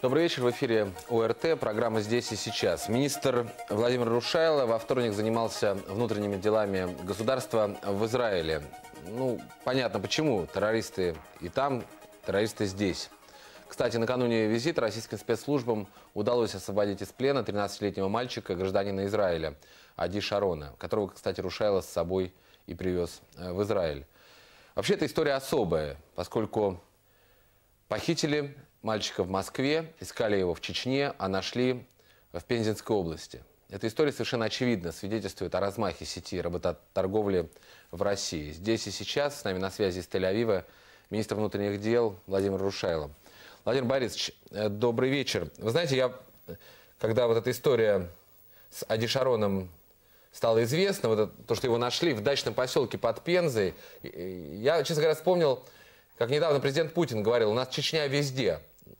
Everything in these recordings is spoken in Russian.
Добрый вечер. В эфире ОРТ, программа «Здесь и сейчас». Министр Владимир Рушайло во вторник занимался внутренними делами государства в Израиле. Ну, понятно почему. Террористы и там, террористы здесь. Кстати, накануне визита российским спецслужбам удалось освободить из плена 13-летнего мальчика, гражданина Израиля, Ади Шарона, которого, кстати, Рушайло с собой и привез э, в Израиль. Вообще, эта история особая, поскольку похитили мальчика в Москве, искали его в Чечне, а нашли в Пензенской области. Эта история совершенно очевидно свидетельствует о размахе сети работорговли в России. Здесь и сейчас с нами на связи из Тель-Авива министр внутренних дел Владимир Рушайло. Владимир Борисович, э, добрый вечер. Вы знаете, я, когда вот эта история с Ади Шароном стала известна, вот это, то, что его нашли в дачном поселке под Пензой, я, честно говоря, вспомнил, как недавно президент Путин говорил, у нас Чечня везде.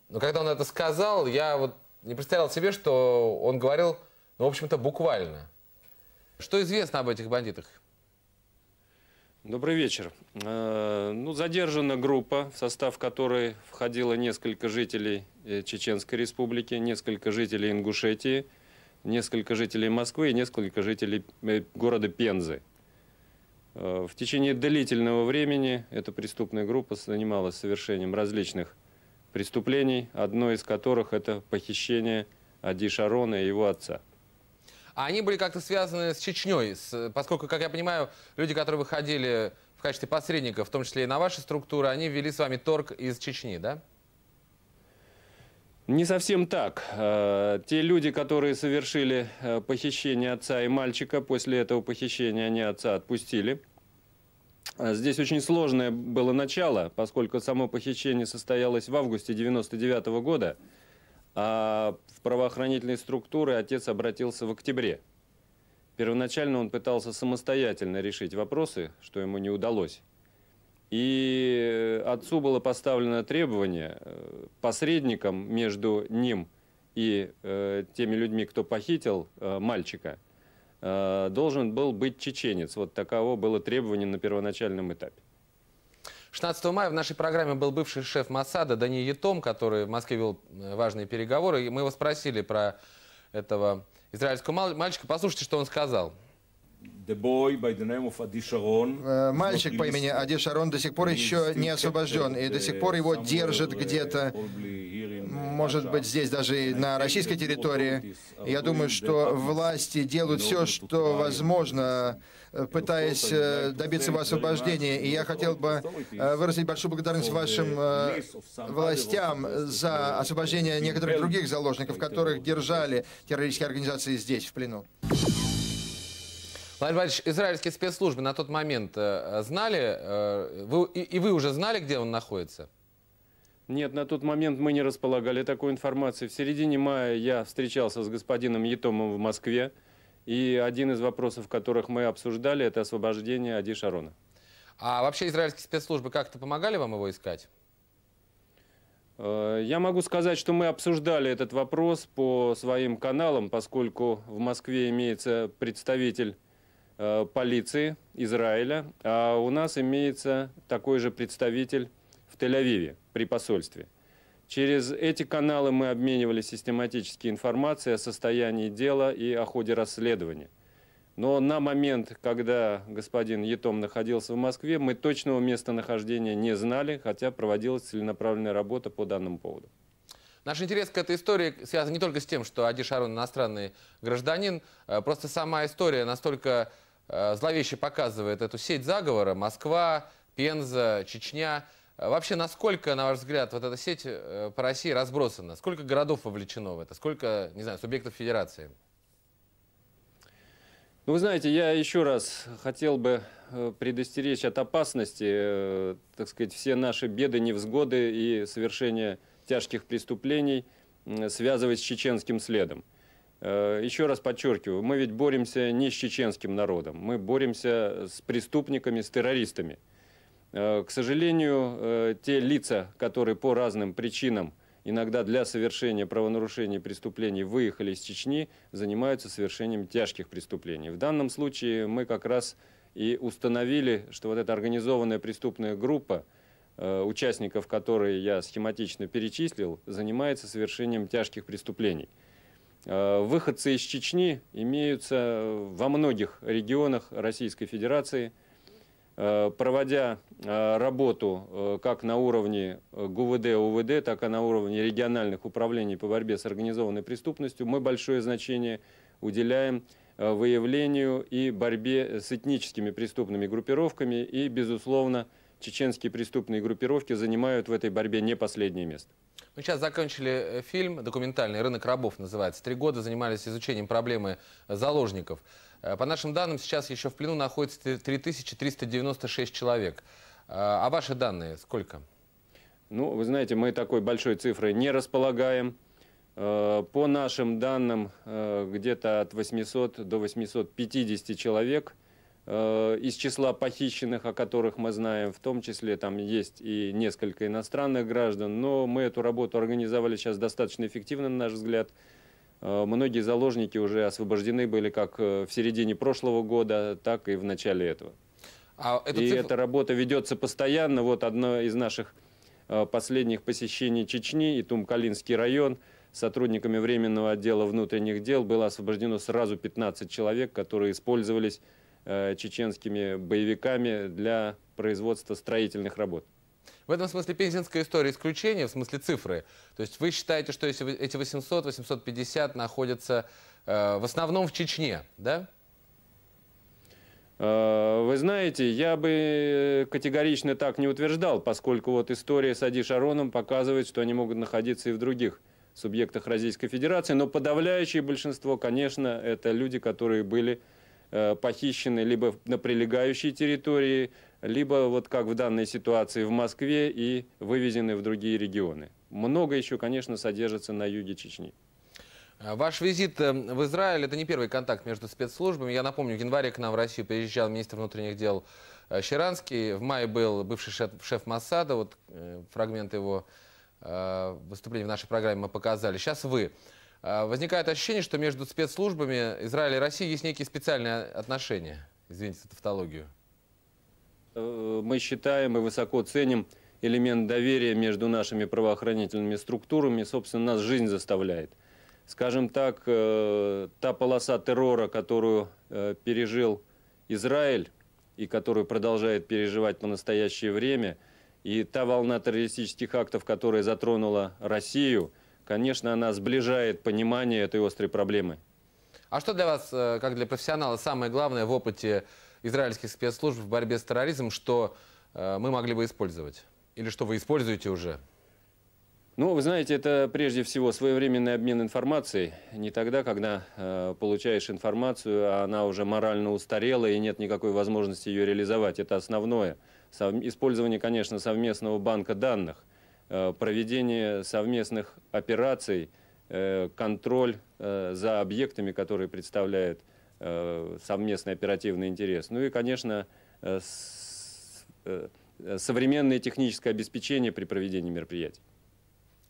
Но когда он это сказал, я вот не представлял себе, что он говорил, ну, в общем-то, буквально. Что известно об этих бандитах? Добрый вечер. Э, ну, задержана группа, в состав которой входило несколько жителей э, Чеченской республики, несколько жителей Ингушетии, несколько жителей Москвы и несколько жителей э, города Пензы. В течение длительного времени эта преступная группа занималась совершением различных преступлений, одно из которых это похищение Ади Шарона и его отца. А они были как-то связаны с Чечней, с, поскольку, как я понимаю, люди, которые выходили в качестве посредников, в том числе и на ваши структуры, они ввели с вами торг из Чечни, да? Не совсем так. Э, те люди, которые совершили э, похищение отца и мальчика, после этого похищения они отца отпустили. Э, здесь очень сложное было начало, поскольку само похищение состоялось в августе 1999 -го года, а в правоохранительные структуры отец обратился в октябре. Первоначально он пытался самостоятельно решить вопросы, что ему не удалось. И отцу было поставлено требование э, посредником между ним и э, теми людьми, кто похитил э, мальчика, должен был быть чеченец. Вот таково было требование на первоначальном этапе. 16 мая в нашей программе был бывший шеф Масада Дани Етом, который в Москве вел э, важные переговоры. И мы его спросили про этого израильского мальчика. Послушайте, что он сказал. Э, мальчик по имени Ади Шарон до сих пор еще не освобожден, и до сих пор его держат где-то, может быть, здесь даже и на российской территории. Я думаю, что власти делают все, что возможно, э, пытаясь э, добиться его освобождения. И я хотел бы выразить большую благодарность вашим властям за освобождение некоторых других заложников, которых держали террористические организации здесь, в плену. Владимир Владимирович, израильские спецслужбы на тот момент э, знали, э, вы, и, и вы уже знали, где он находится? Нет, на тот момент мы не располагали такой информацией. В середине мая я встречался с господином Етомом в Москве, и один из вопросов, которых мы обсуждали, это освобождение Ади Шарона. А вообще израильские спецслужбы как-то помогали вам его искать? Э, я могу сказать, что мы обсуждали этот вопрос по своим каналам, поскольку в Москве имеется представитель Э, полиции Израиля, а у нас имеется такой же представитель Тель-Авиве при посольстве. Через эти каналы мы обменивались систематически информацией о состоянии дела и о ходе расследования. Но на момент, когда господин Етом находился в Москве, мы точного местонахождения не знали, хотя проводилась целенаправленная работа по данному поводу. Наш интерес к этой истории связан не только с тем, что Ади Шарон иностранный гражданин, э, просто сама история настолько Э, зловеще показывает эту сеть заговора. Москва, Пенза, Чечня. Э, вообще, насколько, на ваш взгляд, вот эта сеть э, по России разбросана? Сколько городов вовлечено в это? Сколько, не знаю, субъектов федерации? Ну, вы знаете, я еще раз хотел бы предостеречь от опасности, так сказать, все наши беды, невзгоды и совершение тяжких преступлений связывать с чеченским следом. Э, еще раз подчеркиваю, мы ведь боремся не с чеченским народом, мы боремся с преступниками, с террористами. Э, к сожалению, э, те лица, которые по разным причинам, иногда для совершения правонарушений и преступлений выехали из Чечни, занимаются совершением тяжких преступлений. В данном случае мы как раз и установили, что вот эта организованная преступная группа участников, которые я схематично перечислил, занимается совершением тяжких преступлений. Выходцы из Чечни имеются во многих регионах Российской Федерации – Э, проводя э, работу э, как на уровне ГУВД, УВД, так и на уровне региональных управлений по борьбе с организованной преступностью, мы большое значение уделяем выявлению и борьбе с этническими преступными группировками. И, безусловно, чеченские преступные группировки занимают в этой борьбе не последнее место. Мы сейчас закончили фильм документальный «Рынок рабов» называется. Три года занимались изучением проблемы заложников. Э, по нашим данным, сейчас еще в плену находится 3396 человек. Э, а ваши данные сколько? Ну, вы знаете, мы такой большой цифрой не располагаем. Э, по нашим данным, где-то от 800 до 850 человек из числа похищенных, о которых мы знаем, в том числе там есть и несколько иностранных граждан, но мы эту работу организовали сейчас достаточно эффективно, на наш взгляд. Э, многие заложники уже освобождены были как э, в середине прошлого года, так и в начале этого. А и цифра... эта работа ведется постоянно. Вот одно из наших э, последних посещений Чечни и Тумкалинский район сотрудниками Временного отдела внутренних дел было освобождено сразу 15 человек, которые использовались чеченскими боевиками для производства строительных работ. В этом смысле пензенская история исключение, в смысле цифры. То есть вы считаете, что эти 800-850 находятся э, в основном в Чечне, да? Э, вы знаете, я бы категорично так не утверждал, поскольку вот история с Ади Шароном показывает, что они могут находиться и в других субъектах Российской Федерации, но подавляющее большинство, конечно, это люди, которые были э, похищены либо на прилегающей территории, либо вот как в данной ситуации в Москве и вывезены в другие регионы. Много еще, конечно, содержится на юге Чечни. А ваш визит э, в Израиль – это не первый контакт между спецслужбами. Я напомню, в январе к нам в Россию приезжал министр внутренних дел э, Щеранский. В мае был бывший шеф, шеф Моссада. Вот э, фрагмент его выступления в нашей программе мы показали. Сейчас вы. Возникает ощущение, что между спецслужбами Израиля и России есть некие специальные отношения. Извините за тавтологию. Э, мы считаем и высоко ценим элемент доверия между нашими правоохранительными структурами. Собственно, нас жизнь заставляет. Скажем так, э, та полоса террора, которую э, пережил Израиль и которую продолжает переживать по настоящее время, и та волна террористических актов, которая затронула Россию, конечно, она сближает понимание этой острой проблемы. А что для вас, как для профессионала, самое главное в опыте израильских спецслужб в борьбе с терроризмом, что э, мы могли бы использовать? Или что вы используете уже? Ну, вы знаете, это прежде всего своевременный обмен информацией. Не тогда, когда э, получаешь информацию, а она уже морально устарела и нет никакой возможности ее реализовать. Это основное. Сов... Использование, конечно, совместного банка данных, э, проведение совместных операций, э, контроль э, за объектами, которые представляют Э, совместный оперативный интерес. Ну и, конечно, э, э, современное техническое обеспечение при проведении мероприятий.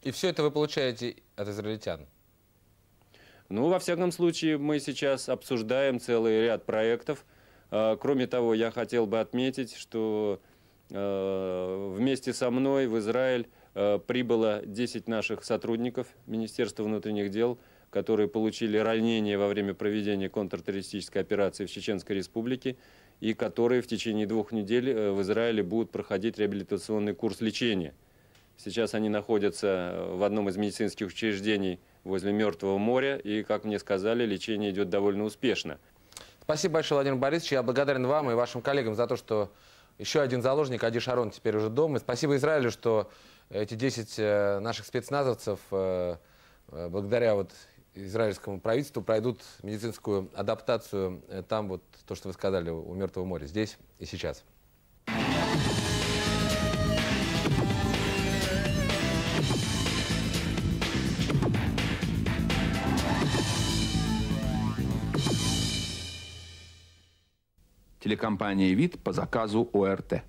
И все это вы получаете от израильтян? Ну, во всяком случае, мы сейчас обсуждаем целый ряд проектов. Кроме того, я хотел бы отметить, что вместе со мной в Израиль прибыло 10 наших сотрудников Министерства внутренних дел – которые получили ранения во время проведения контртеррористической операции в Чеченской Республике и которые в течение двух недель э, в Израиле будут проходить реабилитационный курс лечения. Сейчас они находятся э, в одном из медицинских учреждений возле Мертвого моря, и, как мне сказали, лечение идет довольно успешно. Спасибо большое, Владимир Борисович. Я благодарен вам и вашим коллегам за то, что еще один заложник, Ади Шарон, теперь уже дома. И спасибо Израилю, что эти 10 э, наших спецназовцев, благодаря вот израильскому правительству пройдут медицинскую адаптацию э, там, вот то, что вы сказали, у Мертвого моря, здесь и сейчас. Телекомпания «Вид» по заказу ОРТ.